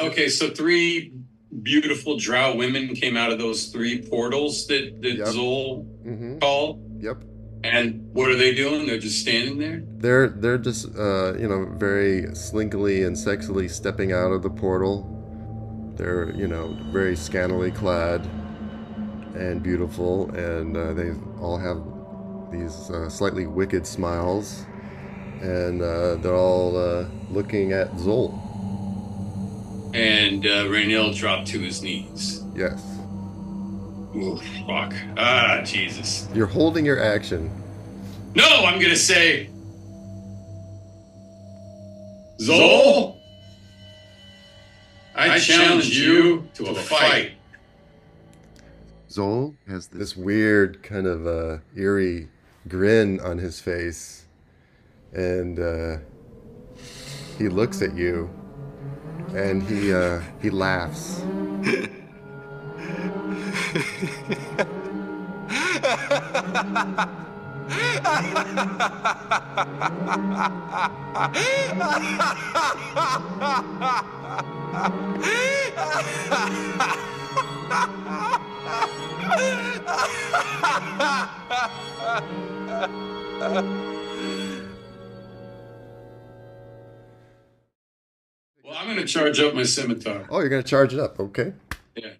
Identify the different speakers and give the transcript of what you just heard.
Speaker 1: Okay, so three beautiful drow women came out of those three portals that, that
Speaker 2: Yep.
Speaker 1: Zol
Speaker 2: hmm
Speaker 1: called.
Speaker 2: Yep.
Speaker 1: And what are they doing? They're just standing there?
Speaker 2: They're they're just uh, you know very slinkily and sexily stepping out of the portal. They're you know very scantily clad and beautiful, and uh, they all have these uh, slightly wicked smiles, and uh, they're all uh, looking at Zol.
Speaker 1: And uh, Raynil dropped to his knees.
Speaker 2: Yes,
Speaker 1: Ooh, fuck. Ah, Jesus.
Speaker 2: you're holding your action.
Speaker 1: No, I'm gonna say. Zol, I challenge you to a fight.
Speaker 2: Zol has this weird kind of uh, eerie grin on his face, and uh, he looks at you, and he uh, he laughs.
Speaker 1: I'm gonna charge up my scimitar.
Speaker 2: Oh, you're gonna charge it up, okay?
Speaker 1: Yeah.